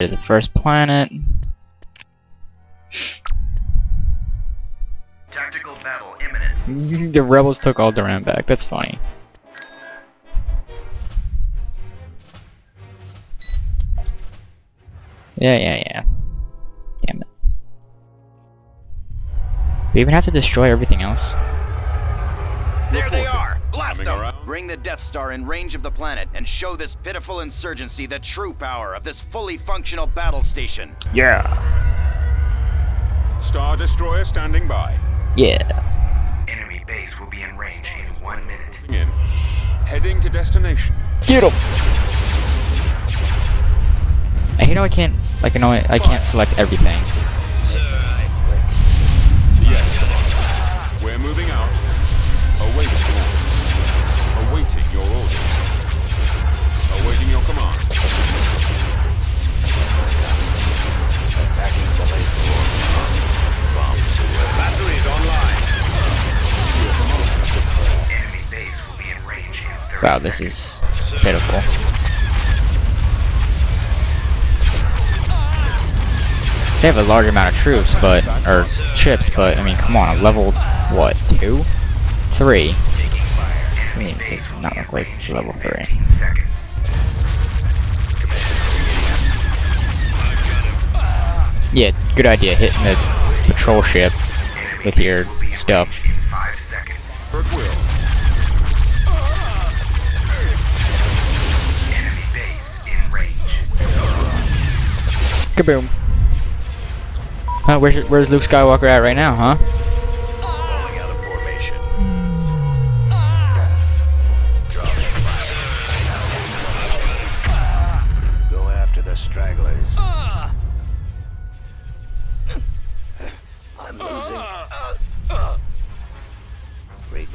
to the first planet. Tactical battle imminent. The rebels took Alderaan back. That's funny. Yeah, yeah, yeah. Damn it. We even have to destroy everything else. There they are! Blast them! Around. Bring the Death Star in range of the planet and show this pitiful insurgency the true power of this fully functional battle station. Yeah. Star Destroyer standing by. Yeah. Enemy base will be in range in one minute. In. Heading to destination. Get him! I hate how I can't, like, I know I, I can't select everything. Wow, this is pitiful. They have a large amount of troops, but, or ships, but, I mean, come on, a level, what, two? Three? I mean, does not look like level three. Yeah, good idea, hitting the patrol ship with your stuff. Kaboom. Huh, where's, where's Luke Skywalker at right now, huh? Falling out of formation. Go after the stragglers. I'm losing.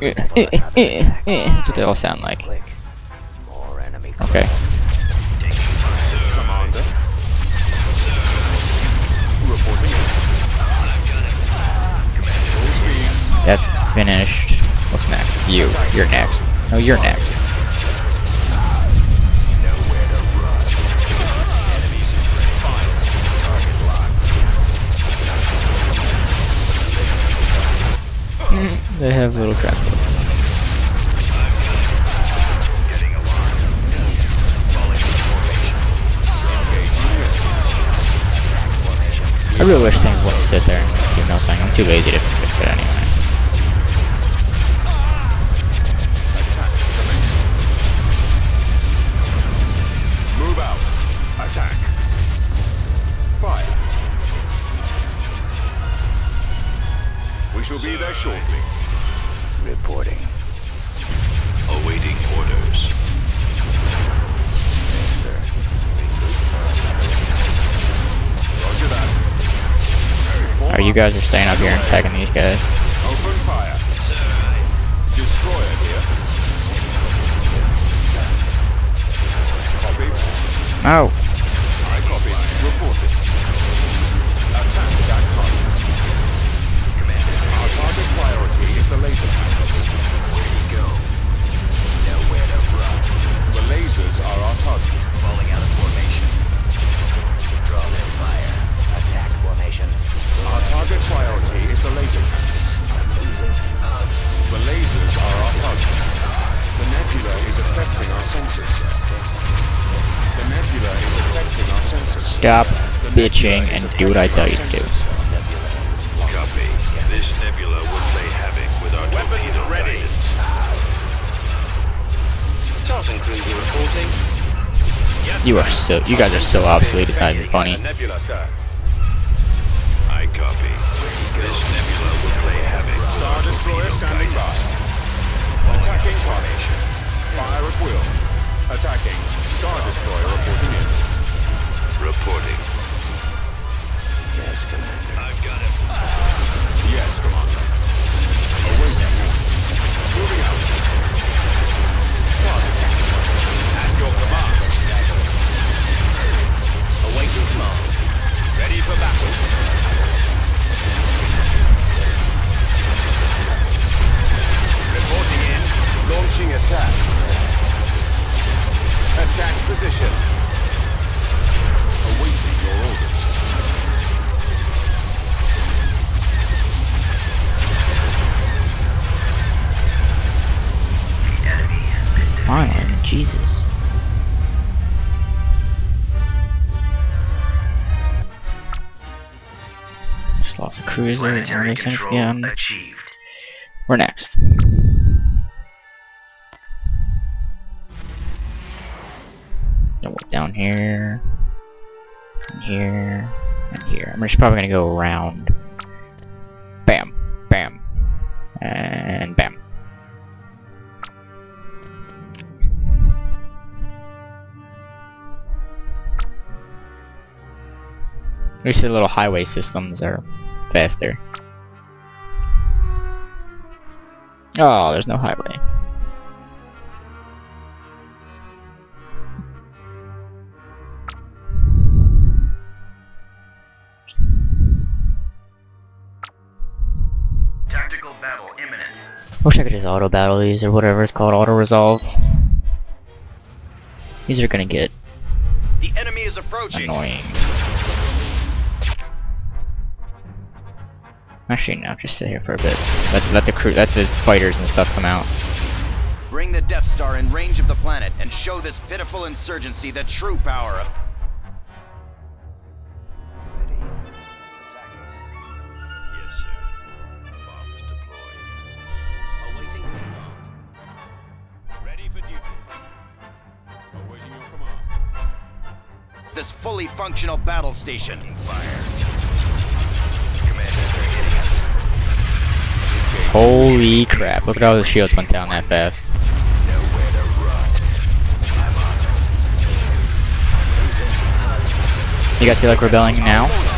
Eh, eh, learn how to attack. eh, That's what they all sound like. That's finished. What's next? You. You're next. No, you're next. They have little. Formation. I really wish things wouldn't sit there and do nothing. I'm too lazy to fix it anyway. Shortly. Reporting. Awaiting orders. Yes, sir. Roger that. Are you guys are staying up here and attacking these guys? Open fire. Destroyer here. Copy. No. Stop The bitching and do what I tell you to do. Copy. This nebula will play havoc with our torpedo ready. Tartan cruiser reporting. You are so. You guys are so obsolete. It's not even funny. I copy. This nebula will play havoc Star Destroyer Lost the cruiser, all Planetary these things again. achieved. We're next. We're down here, and here, and here. I'm just probably gonna go around. Bam, bam, and least the little highway systems are faster. Oh, there's no highway. Tactical battle imminent. Wish I could just auto battle these or whatever it's called, auto resolve. These are gonna get The enemy is approaching. annoying. Actually, no, just sit here for a bit. Let let the crew, let the fighters and stuff come out. Bring the Death Star in range of the planet and show this pitiful insurgency the true power of... This fully functional battle station. Fire. Holy crap! Look at all the shields went down that fast. You guys feel like rebelling now?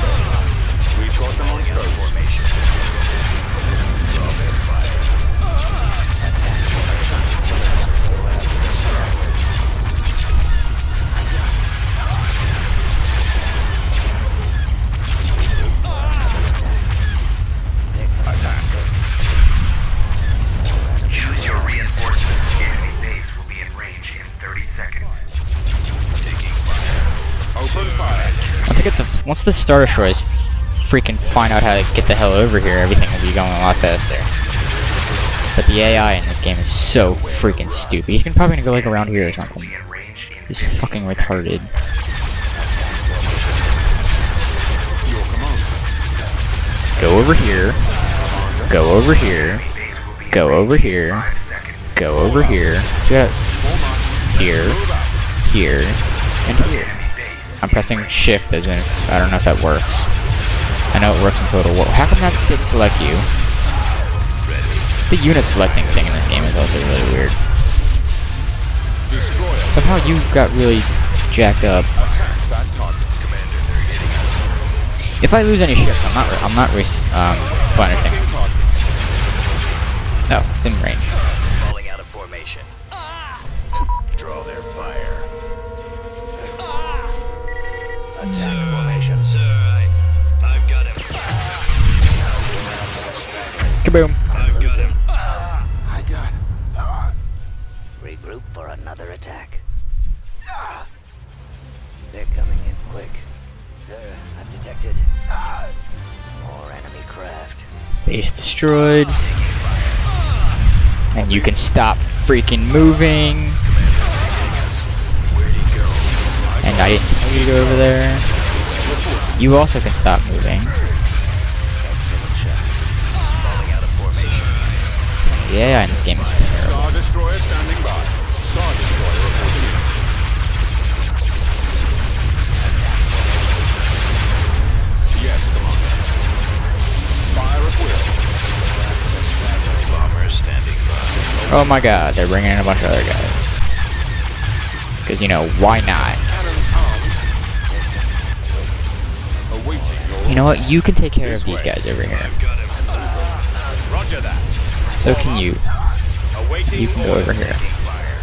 Get the once the Star Destroyers freaking find out how to get the hell over here, everything will be going a lot faster. But the AI in this game is so freaking stupid. He's probably gonna go like around here or something. He's fucking retarded. Go over here. Go over here. Go over here. Go over here. So here, here, and here. I'm pressing shift as in I don't know if that works. I know it works in Total War. How come that didn't select you? The unit selecting thing in this game is also really weird. Somehow you got really jacked up. If I lose any ships, I'm not. I'm not um, punishing. No, it's in range. Kaboom. I've got him. I got it. Regroup for another attack. They're coming in quick. Sir, I've detected more enemy craft. Base destroyed. And you can stop freaking moving. Where'd he go? And I didn't tell you to go over there. You also can stop moving. Formation. The AI in this game is terrible. Star Destroyer standing by. Star Destroyer reporting in. Yes, Commander. Fire at will. Bomber standing by. Oh my god, they're bringing in a bunch of other guys. Because, you know, why not? Cannons armed. Awaiting your You know what? You can take care of these guys over here. I've got him. Roger that. So can you. You can go over here. Taking fire.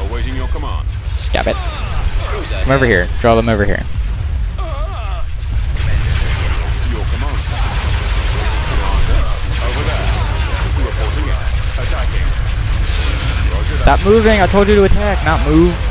Awaiting your command. Stop it. Come over here. Draw them over here. Your command. Commander. Over there. Reporting in. Attacking. Roger that. Stop moving! I told you to attack, not move.